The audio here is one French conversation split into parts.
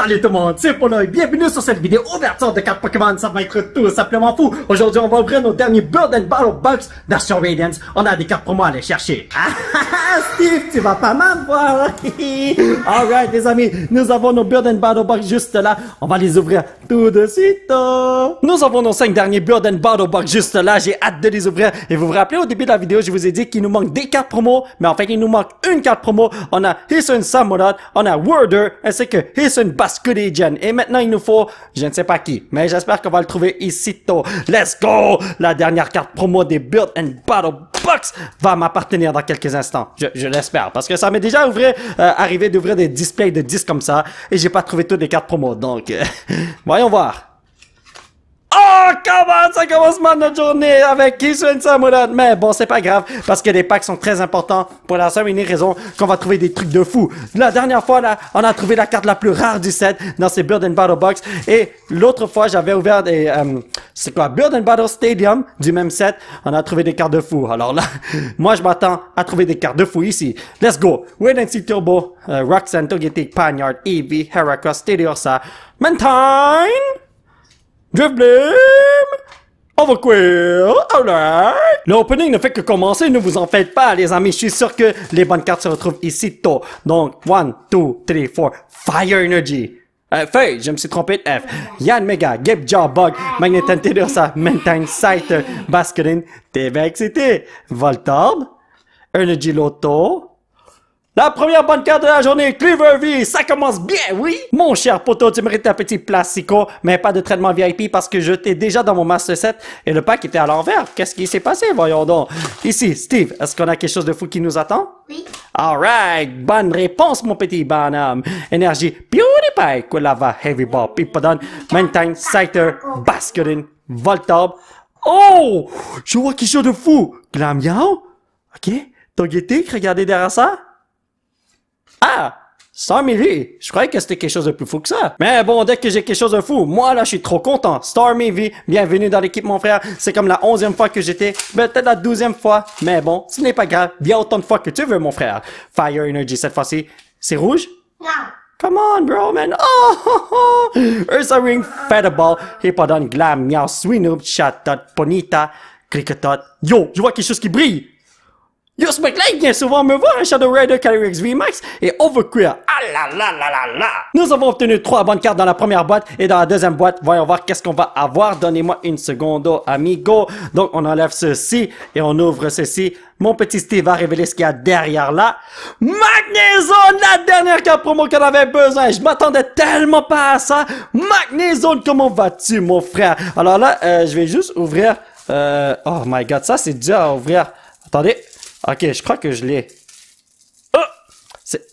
Salut tout le monde, c'est Polo et bienvenue sur cette vidéo ouverture de cartes Pokémon, ça va être tout simplement fou. Aujourd'hui, on va ouvrir nos derniers Build and Battle Box d'Aston Radiance. On a des cartes pour à aller chercher. Ah, Steve, tu vas pas m'avoir. Alright les amis, nous avons nos Build and Battle Box juste là. On va les ouvrir tout de suite. Nous avons nos 5 derniers Build and Battle Box juste là. J'ai hâte de les ouvrir. Et vous vous rappelez au début de la vidéo, je vous ai dit qu'il nous manque des cartes promo. Mais en fait, il nous manque une carte promo. On a Hissun Samurott, on a Worder, ainsi que Basculigen. Et maintenant, il nous faut, je ne sais pas qui, mais j'espère qu'on va le trouver ici tôt. Let's go! La dernière carte promo des Build and Battle Box va m'appartenir dans quelques instants. Je, l'espère, parce que ça m'est déjà ouvert, euh, arrivé d'ouvrir des displays de disques comme ça, et j'ai pas trouvé toutes les cartes promo. Donc, euh, voyons voir. Oh, comment ça commence mal notre journée avec Kisun Samurai. Mais bon, c'est pas grave, parce que les packs sont très importants pour la seule et raison qu'on va trouver des trucs de fou. La dernière fois, là, on a trouvé la carte la plus rare du set dans ces Build and Battle Box. Et l'autre fois, j'avais ouvert des, euh, c'est quoi, Build and Battle Stadium du même set. On a trouvé des cartes de fou. Alors là, moi, je m'attends à trouver des cartes de fou ici. Let's go. Wait and see Turbo, uh, Roxanne, Togetic, Panyard, Eevee, Heracross, Teddiursa, Mantine! Driftblim! Overquill! Alright! L'opening ne fait que commencer, ne vous en faites pas, les amis. Je suis sûr que les bonnes cartes se retrouvent ici tôt. Donc, 1, 2, 3, 4, Fire Energy. Euh, je me suis trompé F. Yann Mega, Gip Jaw Bug, Magneton Tedursa, Mentine Scyther, Basculin, T-Vexity, Voltorb, Energy Lotto, la première bonne carte de la journée, Cleaver V, ça commence bien, oui? Mon cher poteau, tu mérites un petit plastico, mais pas de traitement VIP parce que je t'ai déjà dans mon Master Set et le pack était à l'envers. Qu'est-ce qui s'est passé, voyons donc? Ici, Steve, est-ce qu'on a quelque chose de fou qui nous attend? Oui. Alright, bonne réponse, mon petit bonhomme. Énergie, PewDiePie, Kulava, Heavy Ball, Pipadon, Mantine, Scyther, Basculin, Voltorb. Oh! Je vois quelque chose de fou. Glamiao? Ok. Togetic, regardez derrière ça. Ah! 100 000 vies! Je croyais que c'était quelque chose de plus fou que ça. Mais bon, dès que j'ai quelque chose de fou, moi là, je suis trop content. Stormy V, bienvenue dans l'équipe, mon frère. C'est comme la onzième fois que j'étais, peut-être la douzième fois. Mais bon, ce n'est pas grave. Viens autant de fois que tu veux, mon frère. Fire Energy cette fois-ci. C'est rouge? Non. Come on, bro, man. Oh, oh, oh. Ursa Ring, Featherball, Hippodon, Glam, Meow, Swinoop, Chatot, Ponita, Cricketot. Yo, je vois quelque chose qui brille. Yo, ce mec-là, vient souvent me voir, un Shadow Rider Calyrex VMAX et Overqueer. Ah là là là là là! Nous avons obtenu trois bonnes cartes dans la première boîte et dans la deuxième boîte, voyons voir qu'est-ce qu'on va avoir. Donnez-moi une seconde, amigo. Donc, on enlève ceci et on ouvre ceci. Mon petit Steve va révéler ce qu'il y a derrière là. Magnezone, la dernière carte promo qu'on avait besoin. Je m'attendais tellement pas à ça. Magnezone, comment vas-tu, mon frère? Alors là, euh, je vais juste ouvrir... Euh, oh my god, ça c'est dur à ouvrir. Attendez. Ok, je crois que je l'ai.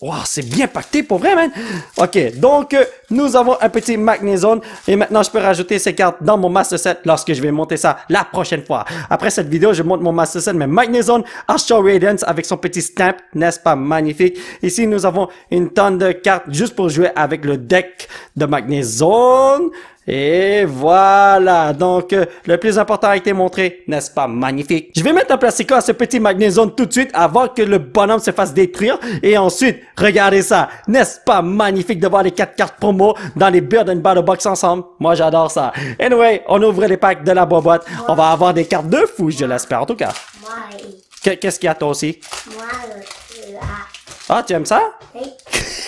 Oh! C'est bien pacté pour vrai, man. Ok, donc euh, nous avons un petit Magnezone et maintenant je peux rajouter ces cartes dans mon Master Set lorsque je vais monter ça la prochaine fois. Après cette vidéo, je monte mon Master Set, mais Magnezone Astral Radiance avec son petit stamp, n'est-ce pas magnifique? Ici, nous avons une tonne de cartes juste pour jouer avec le deck de Magnezone. Et voilà, donc euh, le plus important a été montré, n'est-ce pas? Magnifique? Je vais mettre un plastico à ce petit magnésone tout de suite avant que le bonhomme se fasse détruire. Et ensuite, regardez ça, n'est-ce pas magnifique de voir les quatre cartes promo dans les Build and Battle Box ensemble? Moi j'adore ça. Anyway, on ouvre les packs de la boîte. On va avoir des cartes de fou, je l'espère en tout cas. Que- Qu'est-ce qu'il y a toi aussi? ah, Ah, tu aimes ça? oui.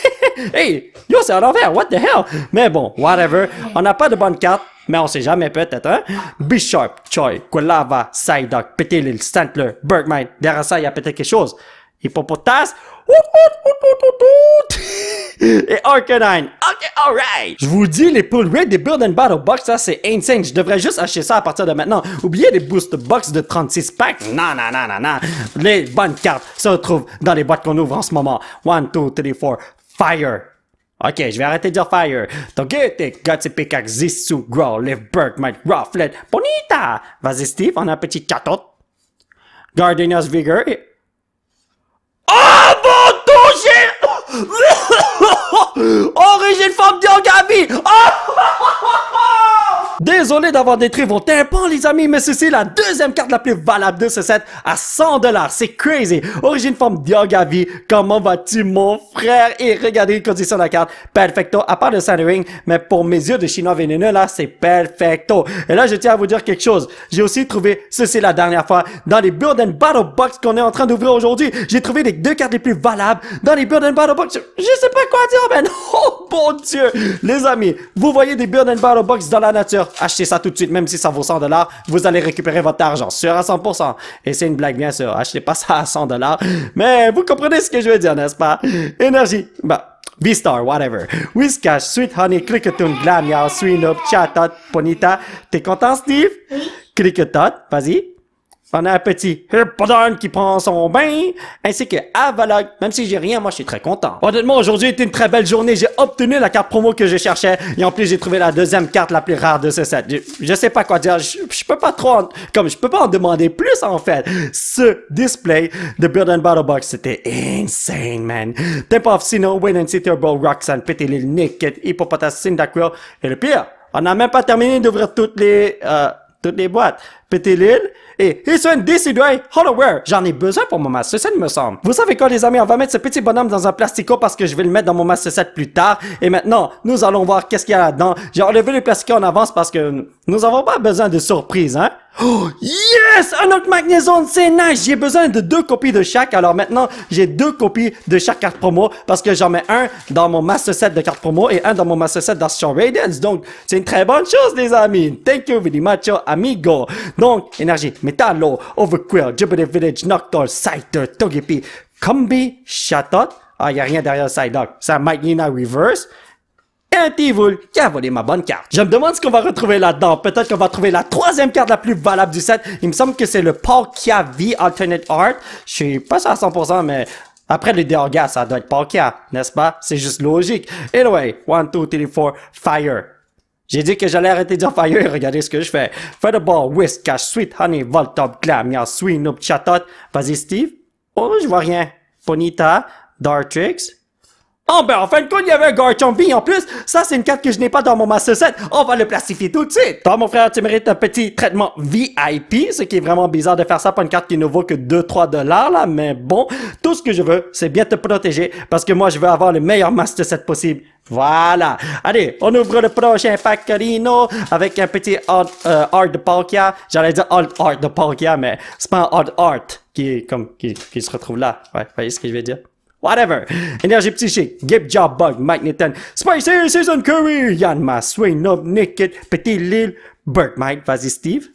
hey, yo, c'est à l'envers, what the hell? Mais bon, whatever. On n'a pas de bonne carte, mais on sait jamais peut-être, hein? Bishop, Choi, Quilava, Psyduck, Petilil, Stantler, Bergmine. Derrière ça, il y a peut-être quelque chose. Hippopotas, et Arcanine. Ok, alright. Je vous dis, les pull rates des Build and Battle Box, ça, c'est insane. Je devrais juste acheter ça à partir de maintenant. Oubliez les boost box de 36 packs. Non, non, non, non, non. Les bonnes cartes se retrouvent dans les boîtes qu'on ouvre en ce moment. 1, 2, 3, 4, Fire. Ok, je vais arrêter de dire fire. Togetic, Gutsy Pickaxe, Zissou, Growl, Live Bergmite, Rufflet, Bonita. Vas-y, Steve, on a un petit catot. Gardenia's Vigor. et- Oh, mon D'avoir détruit vos tympans, les amis, mais ceci est la deuxième carte la plus valable de ce set à 100 dollars. C'est crazy. Origine forme Diagavi. Comment vas-tu, mon frère? Et regardez les conditions de la carte. Perfecto. À part le centering, mais pour mes yeux de chinois vénéneux, là, c'est perfecto. Et là, je tiens à vous dire quelque chose. J'ai aussi trouvé, ceci la dernière fois, dans les Build and Battle Box qu'on est en train d'ouvrir aujourd'hui. J'ai trouvé les deux cartes les plus valables dans les Build and Battle Box. Je sais pas quoi dire. Oh, bon Dieu. Les amis, vous voyez des Build and Battle Box dans la nature. Achetez ça tout de suite, même si ça vaut 100 dollars. Vous allez récupérer votre argent, sûr à 100%. Et c'est une blague, bien sûr. Achetez pas ça à 100 dollars. Mais vous comprenez ce que je veux dire, n'est-ce pas? Énergie. Bah. V-Star, whatever. Whiskash, Sweet Honey, Cricketoon, Glam Yow, Sweet Up, Chatot, Ponita. T'es content, Steve? Cricketot, vas-y. On a un petit Hippodon qui prend son bain, ainsi que Avalog. Même si j'ai rien, moi je suis très content. Honnêtement, aujourd'hui était une très belle journée. J'ai obtenu la carte promo que je cherchais. Et en plus, j'ai trouvé la deuxième carte la plus rare de ce set. Je, je sais pas quoi dire. Je, je peux pas trop, en- comme je peux pas en demander plus en fait. Ce display de Build and Battle Box, c'était insane, man. Tempo of Sino, Wayne and Turbo, Roxanne, Petit Lil, Naked, Hippopotas, Cyndaquil. Et le pire, on n'a même pas terminé d'ouvrir toutes les, euh, toutes les boîtes. Petit Lil et Hisson Decidueye Hollowware. J'en ai besoin pour mon Master Set, me semble. Vous savez quoi, les amis? On va mettre ce petit bonhomme dans un plastico parce que je vais le mettre dans mon Master Set plus tard. Et maintenant, nous allons voir qu'est-ce qu'il y a là-dedans. J'ai enlevé le plastico en avance parce que nous avons pas besoin de surprise, hein? Oh, yes! Un autre Magnezone, c'est nice! J'ai besoin de deux copies de chaque. Alors maintenant, j'ai deux copies de chaque carte promo parce que j'en mets un dans mon Master Set de cartes promo et un dans mon Master Set d'Astral Radiance. Donc, c'est une très bonne chose, les amis. Thank you very much, amigo. Donc, énergie, Metallo, Overquill, Jupiter Village, Noctowl, Scyther, Togepi, Combi, Chatot. Ah, y a rien derrière Psyduck. C'est un Magina Reverse. Et un T-Voul qui a volé ma bonne carte? Je me demande ce qu'on va retrouver là-dedans. Peut-être qu'on va trouver la troisième carte la plus valable du set. Il me semble que c'est le Palkia V Alternate Art. Je suis pas sûr à 100%, mais après le Deorgas, ça doit être Palkia, n'est-ce pas? C'est juste logique. Anyway, 1, 2, 3, 4, Fire. J'ai dit que j'allais arrêter de dire Fire, regardez ce que je fais. Featherball, Whiskash, Sweet Honey, Voltop, Glamia, Sweet Noob, Chatot. Vas-y, Steve. Oh, je vois rien. Ponita, Dartrix, Oh ben en fin de compte, il y avait un Garchomp V en plus. Ça, c'est une carte que je n'ai pas dans mon Master Set. On va le plastifier tout de suite. Toi, mon frère, tu mérites un petit traitement VIP, ce qui est vraiment bizarre de faire ça pour une carte qui ne vaut que 2-3 dollars là. Mais bon, tout ce que je veux, c'est bien te protéger parce que moi, je veux avoir le meilleur Master Set possible. Voilà. Allez, on ouvre le prochain pack Carino avec un petit Odd euh, Art de Palkia. J'allais dire Odd Art de Palkia, mais c'est pas un Odd Art qui comme qui, qui se retrouve là. Ouais, vous voyez ce que je veux dire? Whatever. Énergie psychique, Gib Job Bug, Mike Nathan, Spicy Season Curry, Yanma, Swing Nob, Naked, Petit Lil, Mike, vas-y Steve.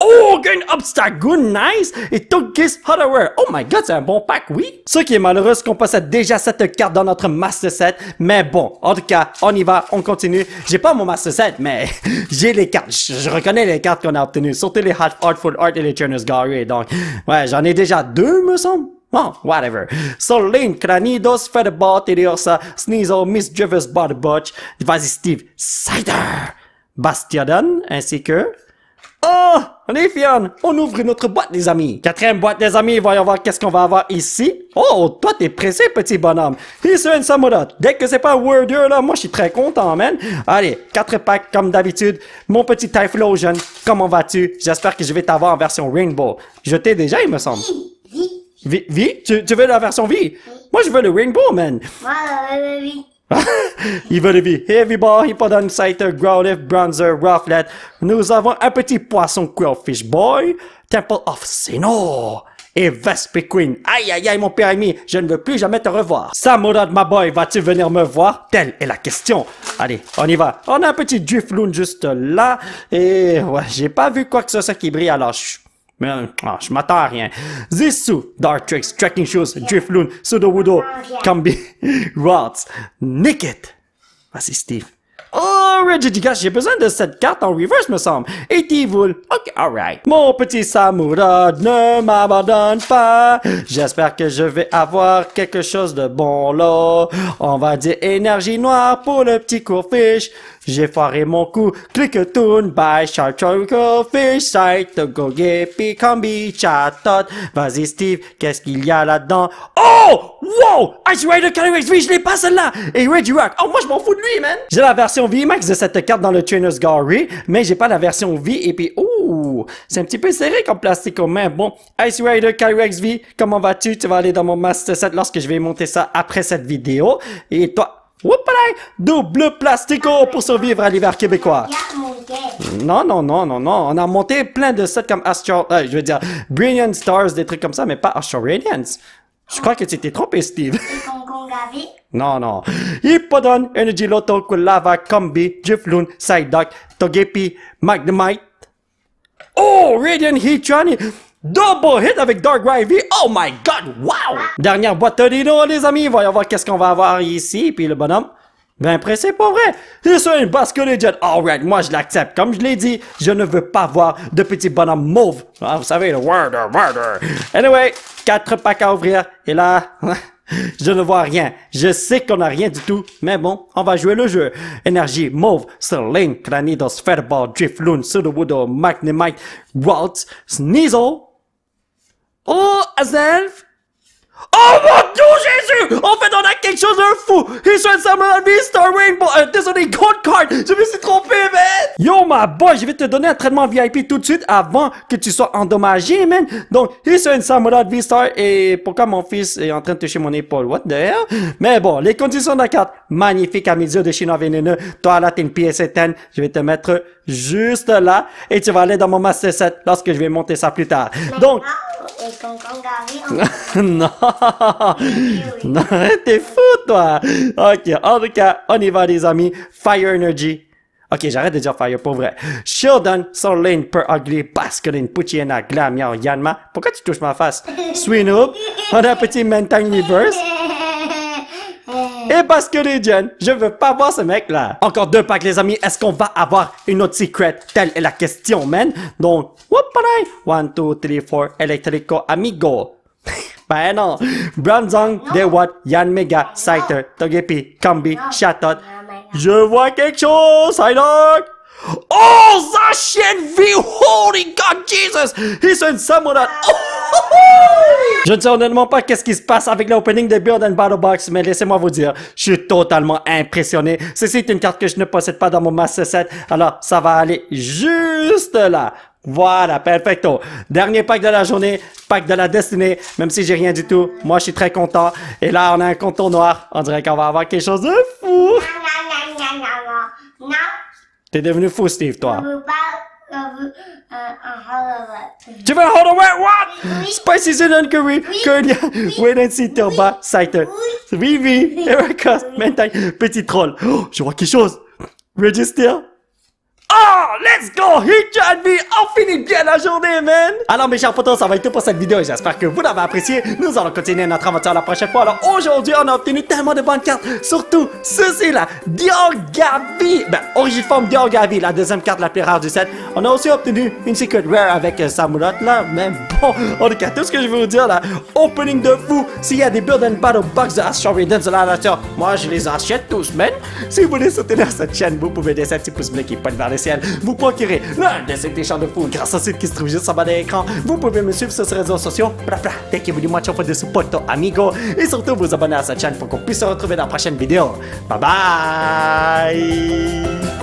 Oh, gain Obstagoon, nice! Et Tugis Hotaware. Oh my god, c'est un bon pack, oui! Ce qui est malheureux, c'est qu'on possède déjà cette carte dans notre Master Set. Mais bon, en tout cas, on y va, on continue. J'ai pas mon Master Set, mais j'ai les cartes. Je, reconnais les cartes qu'on a obtenues. Surtout les Half Artful Art et les Churner's Gallery. Donc, ouais, j'en ai déjà deux, me semble. Oh, whatever. Solane, Cranidos, Featherball, Tediosa, Sneasel, Miss Drivers, Body Butch? Vas-y, Steve. Cider. Bastiodon, ainsi que... Oh! Léfion! On ouvre notre boîte, les amis. Quatrième boîte, les amis. Voyons voir qu'est-ce qu'on va avoir ici. Oh, toi, t'es pressé, petit bonhomme. Ici, une Samurott. Dès que c'est pas Worder, là, moi, je suis très content, man. Allez, quatre packs, comme d'habitude. Mon petit Typhlosion, comment vas-tu? J'espère que je vais t'avoir en version Rainbow. Je t'ai déjà, il me semble. Vie. V, V? Tu, tu veux la version V? Moi, je veux le Rainbow, man. Voilà, oui. Il veut le V. Heavy Ball, Hippodon, Scyther, Growlithe, Bronzer, Rufflet. Nous avons un petit poisson Quillfish Boy, Temple of Sinnoh et Vespiquen. Aïe, aïe, aïe, mon père ami, je ne veux plus jamais te revoir. Samurad, ma boy, vas-tu venir me voir? Telle est la question. Allez, on y va. On a un petit Drifloon juste là. Et ouais, j'ai pas vu quoi que ce soit qui brille, alors je mais, ah, je m'attends à rien. Zissou, Dartrix, Trekking Shoes, Drifloon, Sudowoodo, Combi, Rots, Naked. Vas-y, Steve. Oh, Regigigas, j'ai besoin de cette carte en reverse, me semble. Et T-Voul. Ok, alright. Mon petit Samurad ne m'abandonne pas. J'espère que je vais avoir quelque chose de bon là. On va dire énergie noire pour le petit courfish. J'ai foiré mon coup. Click tune by Charcoal Fish Sight. Go Gippy Combi Chatot. Vas-y Steve, qu'est-ce qu'il y a là-dedans? Oh! Wow! Ice Rider Calyrex V, je l'ai pas celle-là! Et Reggie Rock. Oh, moi je m'en fous de lui, man! J'ai la version VMAX de cette carte dans le Trainer's Gallery, mais j'ai pas la version V et puis, ouh! C'est un petit peu serré comme plastique aux mains. Bon, Ice Rider Calyrex V, comment vas-tu? Tu vas aller dans mon Master Set lorsque je vais monter ça après cette vidéo. Et toi! Double plastico pour survivre à l'hiver québécois. Non, non, non, non, non. On a monté plein de sets comme Astral, euh, je veux dire, Brilliant Stars, des trucs comme ça, mais pas Astral Radiance. Je crois que tu t'es trompé, Steve. Non, non. Hippodon, Energy Lotto, Kulava, Combi, Jifloon, Psyduck, Togepi, Magnemite. Oh, Radiant Heatran. Double hit avec Dark Ivy. Oh my god, wow! Dernière boîte de dino, les amis. Voyons voir qu'est-ce qu'on va avoir ici. Puis le bonhomme. Ben pressé, pas vrai. C'est ça, une basque Legend. Alright, moi je l'accepte. Comme je l'ai dit, je ne veux pas voir de petits bonhommes mauves. Ah, vous savez, le murder, murder. Anyway, quatre packs à ouvrir. Et là, je ne vois rien. Je sais qu'on a rien du tout. Mais bon, on va jouer le jeu. Énergie, mauve, Sterling, Cranidos, Fairball, Drifloon, Sudowoodo, Magnemite, Waltz, Sneasel. Oh, Azelf. Oh mon dieu, Jésus! En fait, on a quelque chose de fou! Israel Samurai V Star Rainbow! Euh, désolé, Gold Card! Je me suis trompé, man! Yo, ma boy, je vais te donner un traitement VIP tout de suite avant que tu sois endommagé, man! Donc, Israel Samurai V Star et pourquoi mon fils est en train de toucher mon épaule? What the hell? Mais bon, les conditions de la carte. Magnifique à mes yeux de chinois vénéneux. Toi, là, t'es une pièce éteinte. Je vais te mettre juste là et tu vas aller dans mon Master Set lorsque je vais monter ça plus tard. Donc, non, non, t'es fou, toi. Ok, en tout cas, on y va, les amis. Fire Energy. Ok, j'arrête de dire Fire, pour vrai. Shieldon, Soleil, Per Ugly, Basculin, Puchiena, Glamion, Yanma. Pourquoi tu touches ma face? Swinoob. On a un petit Mentine Reverse. Et parce que les jeunes, je veux pas voir ce mec-là. Encore deux packs, les amis. Est-ce qu'on va avoir une autre secret? Telle est la question, man. Donc, whoop, pareil. One, two, three, four. Electrico Amigo. ben non. Bronzong, Dewat, Yan Mega, Scyther, Togepi, Kambi, Shatot. Je vois quelque chose, Psyduck! Oh, Zacian V! Holy God, Jesus! He's in Samurai! Je ne sais honnêtement pas qu'est-ce qui se passe avec l'opening de Build and Battle Box, mais laissez-moi vous dire, je suis totalement impressionné. Ceci est une carte que je ne possède pas dans mon Master Set, alors ça va aller juste là. Voilà, perfecto. Dernier pack de la journée, pack de la destinée, même si j'ai rien du tout. Moi, je suis très content. Et là, on a un contour noir. On dirait qu'on va avoir quelque chose de fou. T'es devenu fou, Steve, toi. je veux pas. Je veux un un Hollywood. Tu veux un hold on, wait, what? Spicy Zinon Curry, Curlia, Wait and See, Turba, Scyther, Vivi, Erica, Mentine, Petit Troll. Oh, je vois quelque chose. Register. Oh, let's go! V! On finit bien la journée, man! Alors, mes chers potos, ça va être tout pour cette vidéo j'espère que vous l'avez apprécié. Nous allons continuer notre aventure la prochaine fois. Alors, aujourd'hui, on a obtenu tellement de bonnes cartes. Surtout, ceci là, Diorgavi! Ben, Origiforme Diorgavi, la deuxième carte la plus rare du set. On a aussi obtenu une Secret Rare avec euh, Samurott là, mais bon, en tout cas, tout ce que je veux vous dire là, opening de fou! S'il y a des Build and Battle Box de Astral Radiance de la nature, moi je les achète tous, man! Si vous voulez soutenir cette chaîne, vous pouvez laisser un petit pouce bleu qui pointe vers le Vous procurez l'un de ces déchets de fou grâce au site qui se trouve juste en bas de l'écran. Vous pouvez me suivre sur ces réseaux sociaux. Bla bla, thank you very much for the support, amigo. Et surtout, vous abonner à cette chaîne pour qu'on puisse se retrouver dans la prochaine vidéo. Bye bye!